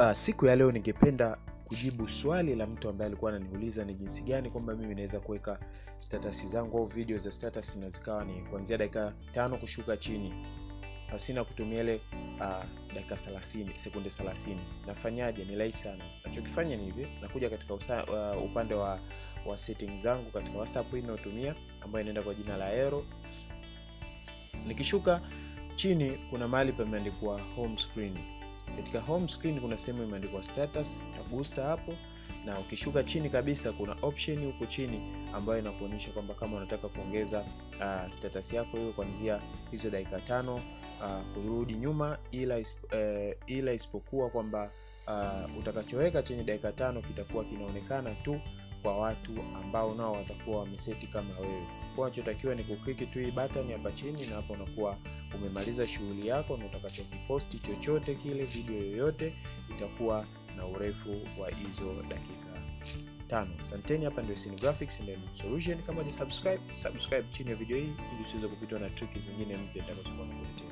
Uh, siku ya leo ningependa kujibu swali la mtu ambaye alikuwa ananiuliza ni jinsi gani kwamba mimi naweza kuweka status zangu au video za status na zikawa ni kuanzia dakika tano kushuka chini pasina kutumia ile uh, dakika 30 sekunde 30. Nafanyaje? Ni rahisi sana. Nachokifanya ni hivi, nakuja katika usa, uh, upande wa, wa settings zangu katika WhatsApp hii inayotumia ambayo inaenda kwa jina la Aero. Nikishuka chini kuna mahali pameandikwa home screen. Katika home screen kuna sehemu imeandikwa status, utagusa hapo na ukishuka chini kabisa kuna option huko chini ambayo inakuonyesha kwamba kama unataka kuongeza uh, status yako hiyo kuanzia hizo dakika tano uh, kurudi nyuma, ila isp, uh, ila isipokuwa kwamba uh, utakachoweka chenye dakika tano kitakuwa kinaonekana tu kwa watu ambao nao watakuwa wameseti kama wewe. Kwa unachotakiwa ni kukliki tu hii button hapa chini, na hapo unakuwa umemaliza shughuli yako, na utakachokiposti chochote kile, video yoyote itakuwa na urefu wa hizo dakika tano. Asanteni. Hapa ndio Sin Graphics and Solution. Kama ni subscribe, subscribe chini ya video hii ili usiweze kupitwa na triki zingine mpya nitakazokuwa nakuletea.